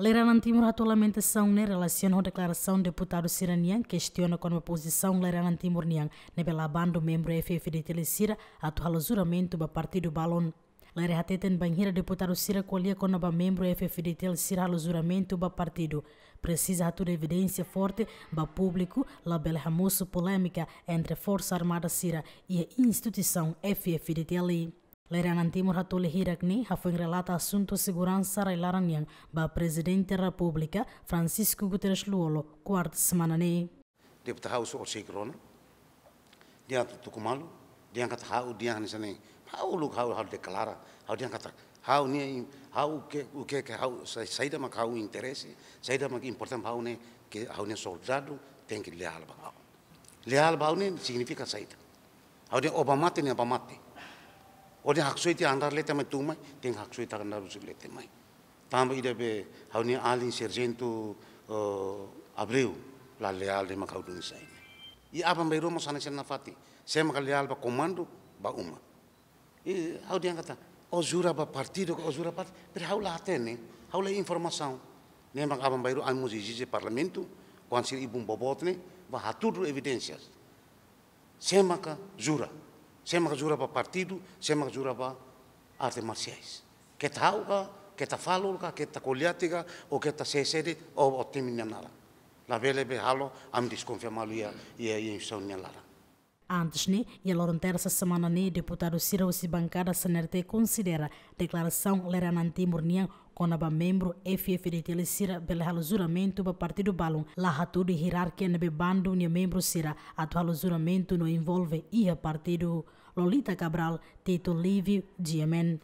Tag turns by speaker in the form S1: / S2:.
S1: Lera Timor a lamentação em relação à declaração do deputado Siranian questiona com a posição Lera Timor Nian nebela bando membro FF de Telecira atual juramento do partido Balon. Lera hateten banhira deputado Sira colia com a membro FF de Telecira ao juramento do partido. Precisa atuar evidência forte ba público la belhamoso polêmica entre Força Armada Sira e a instituição de Telecira. Timur Hatuli Hirakni hafeng relata assunto segurança Railaranyang ba Presidente da República Francisco Guterres Luolo quarta semana ne.
S2: Deputado House o Sigrona, dia tukumalu, dia kata hau dia ni sane, hau lu hau hau declara, hau dia kata hau ni hau ke que que hau saída mak hau interesse, saída mak importante hau ne que hau ne soldado tem que leal ba hau. Leal ba hau ne saída. Hau dia obamate ne obamate. Ode hakso iti andar lete mai tumai, ting hakso ita kandar usik lete mai. Tamba ida be hau ni alin sergentu abriu la leal de makau dun sai. I apa mai rumo sen nafati, sem ka leal ba komando ba uma. I hau dia kata, o zura ba partido ka o zura pat, per hau la atene, hau la informasau. Ne mak apa mai an musi jiji parlamentu, kuansir ibum bobotne, ba hatur evidensias. Sem ka zura. Jura para partido, jura para artes marciais. Que ta hauga, que ta falurga, que ta coliática, ou que ta sesede, ou o temina nara. La vele be halo, am desconfiamalo ia, ia, ia insônia lara.
S1: Antes, né, e a terça semana, né, deputado Ciro bancada Sanerte considera declaração Leranan Timur Nian com a membro FF de Telecira pelo juramento para partido Balon, lá tudo hierarquia nebe bando ne membro Sira, atual juramento no envolve e a partido Lolita Cabral, Tito Lívio, Diemen.